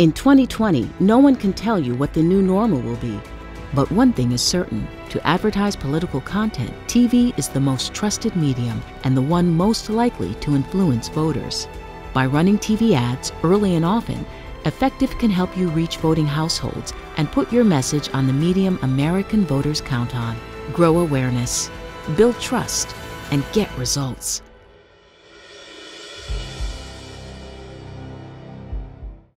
In 2020, no one can tell you what the new normal will be. But one thing is certain to advertise political content, TV is the most trusted medium and the one most likely to influence voters. By running TV ads early and often, Effectv can help you reach voting households and put your message on the medium American voters count on. Grow awareness, build trust, and get results.